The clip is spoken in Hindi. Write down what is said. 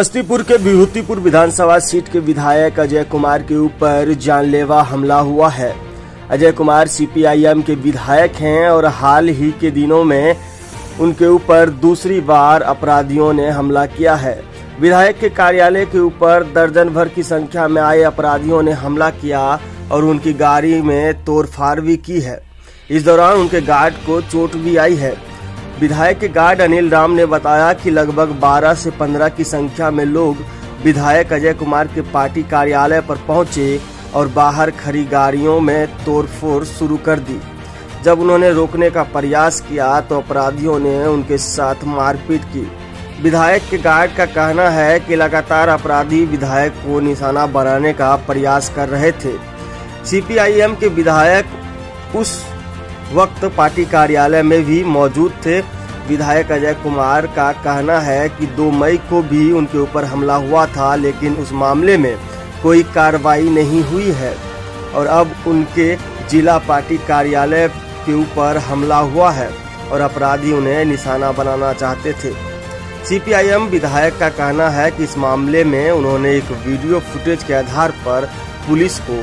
समस्तीपुर के विभूतिपुर विधानसभा सीट के विधायक अजय कुमार के ऊपर जानलेवा हमला हुआ है। अजय कुमार सीपीआईएम के विधायक हैं और हाल ही के दिनों में उनके ऊपर दूसरी बार अपराधियों ने हमला किया है। विधायक के कार्यालय के ऊपर दर्जन भर की संख्या में आए अपराधियों ने हमला किया और उनकी गाड़ी में तोड़फाड़ भी की है। इस दौरान उनके गार्ड को चोट भी आई है। विधायक के गार्ड अनिल राम ने बताया कि लगभग 12 से 15 की संख्या में लोग विधायक अजय कुमार के पार्टी कार्यालय पर पहुँचे और बाहर खड़ी गाड़ियों में तोड़फोड़ शुरू कर दी। जब उन्होंने रोकने का प्रयास किया तो अपराधियों ने उनके साथ मारपीट की। विधायक के गार्ड का कहना है कि लगातार अपराधी विधायक को निशाना बनाने का प्रयास कर रहे थे। सीपीआईएम के विधायक उस वक्त पार्टी कार्यालय में भी मौजूद थे। विधायक अजय कुमार का कहना है कि 2 मई को भी उनके ऊपर हमला हुआ था, लेकिन उस मामले में कोई कार्रवाई नहीं हुई है। और अब उनके जिला पार्टी कार्यालय के ऊपर हमला हुआ है और अपराधी उन्हें निशाना बनाना चाहते थे। सीपीआईएम विधायक का कहना है कि इस मामले में उन्होंने एक वीडियो फुटेज के आधार पर पुलिस को